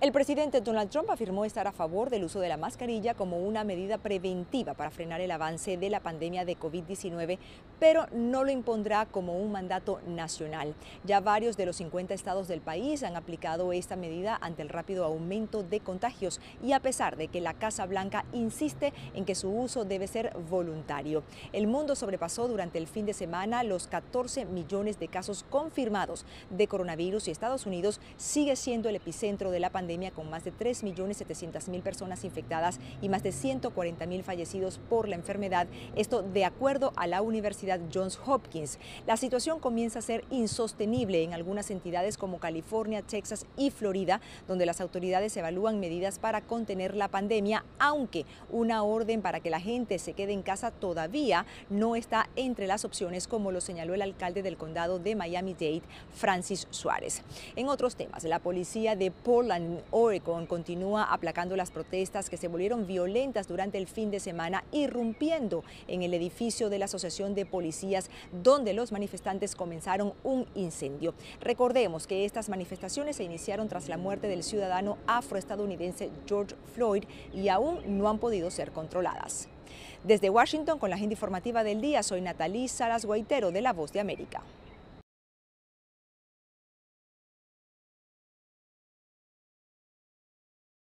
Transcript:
El presidente Donald Trump afirmó estar a favor del uso de la mascarilla como una medida preventiva para frenar el avance de la pandemia de COVID-19, pero no lo impondrá como un mandato nacional. Ya varios de los 50 estados del país han aplicado esta medida ante el rápido aumento de contagios y a pesar de que la Casa Blanca insiste en que su uso debe ser voluntario. El mundo sobrepasó durante el fin de semana los 14 millones de casos confirmados de coronavirus y Estados Unidos sigue siendo el epicentro de la pandemia con más de 3.700.000 personas infectadas y más de 140.000 fallecidos por la enfermedad. Esto de acuerdo a la Universidad Johns Hopkins. La situación comienza a ser insostenible en algunas entidades como California, Texas y Florida, donde las autoridades evalúan medidas para contener la pandemia, aunque una orden para que la gente se quede en casa todavía no está entre las opciones, como lo señaló el alcalde del condado de Miami-Dade, Francis Suárez. En otros temas, la policía de Portland Oregon continúa aplacando las protestas que se volvieron violentas durante el fin de semana, irrumpiendo en el edificio de la Asociación de Policías, donde los manifestantes comenzaron un incendio. Recordemos que estas manifestaciones se iniciaron tras la muerte del ciudadano afroestadounidense George Floyd y aún no han podido ser controladas. Desde Washington, con la agenda informativa del día, soy Natalí Saras Guaitero de La Voz de América.